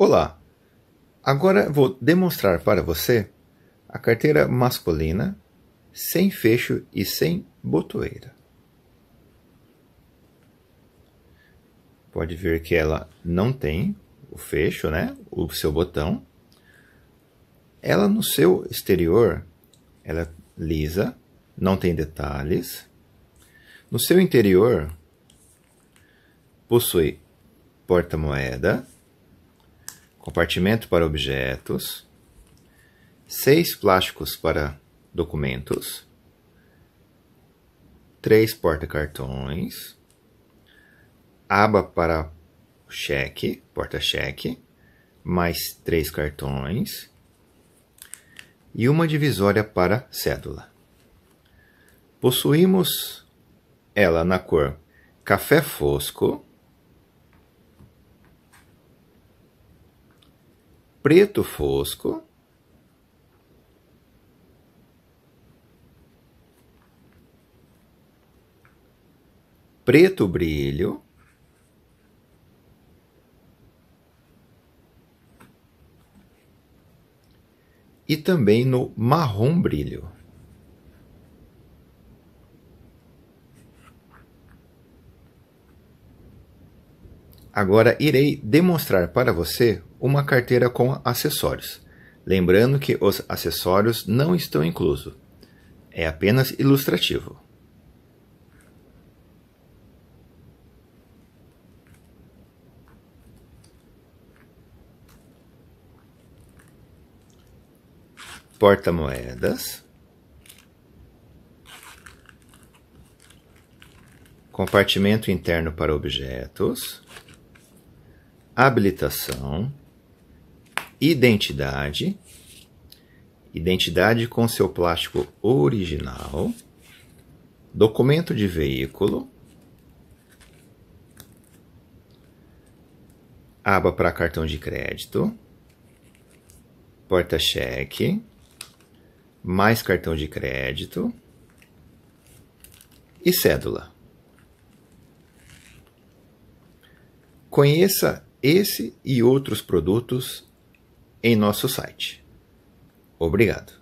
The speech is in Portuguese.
Olá! Agora vou demonstrar para você a carteira masculina sem fecho e sem botoeira. Pode ver que ela não tem o fecho, né? O seu botão. Ela no seu exterior, ela é lisa, não tem detalhes. No seu interior, possui porta-moeda, compartimento para objetos, seis plásticos para documentos, três porta-cartões, aba para cheque, porta-cheque, mais três cartões e uma divisória para cédula. Possuímos ela na cor café fosco, preto fosco, preto brilho, e também no marrom brilho. Agora irei demonstrar para você uma carteira com acessórios. Lembrando que os acessórios não estão inclusos. É apenas ilustrativo. Porta-moedas. Compartimento interno para objetos habilitação, identidade, identidade com seu plástico original, documento de veículo, aba para cartão de crédito, porta-cheque, mais cartão de crédito e cédula. Conheça esse e outros produtos em nosso site. Obrigado.